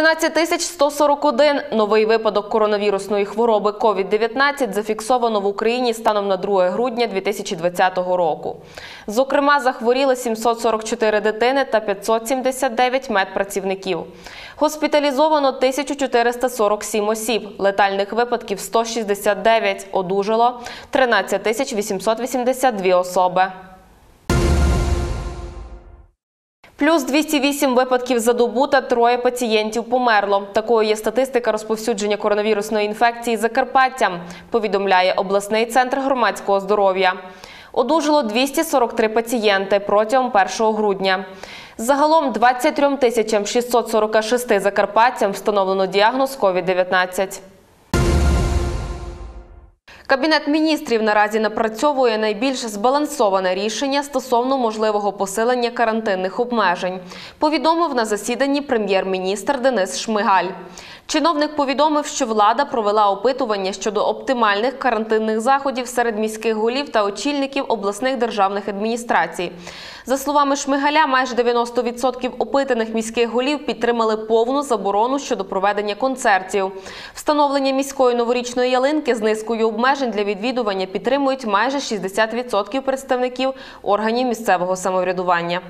13 тисяч 141 новий випадок коронавірусної хвороби COVID-19 зафіксовано в Україні станом на 2 грудня 2020 року. Зокрема, захворіли 744 дитини та 579 медпрацівників. Госпіталізовано 1447 осіб, летальних випадків 169, одужало 13 тисяч 882 особи. Плюс 208 випадків за добу та троє пацієнтів померло. Такою є статистика розповсюдження коронавірусної інфекції Закарпаттям, повідомляє обласний центр громадського здоров'я. Одужало 243 пацієнти протягом 1 грудня. Загалом 23 тисячам 646 закарпатцям встановлено діагноз COVID-19. Кабінет міністрів наразі напрацьовує найбільш збалансоване рішення стосовно можливого посилення карантинних обмежень. Повідомив на засіданні прем'єр-міністр Денис Шмигаль. Чиновник повідомив, що влада провела опитування щодо оптимальних карантинних заходів серед міських голів та очільників обласних державних адміністрацій. За словами Шмигаля, майже 90% опитаних міських голів підтримали повну заборону щодо проведення концертів. Встановлення міської новорічної ялинки з низкою обмежень для відвідування підтримують майже 60% представників органів місцевого самоврядування.